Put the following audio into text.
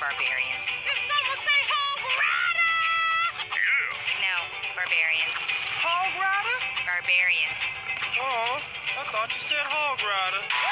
barbarians. Did someone say Hog Rider? Yeah. No, barbarians. Hog Rider? Barbarians. Oh, I thought you said Hog Rider.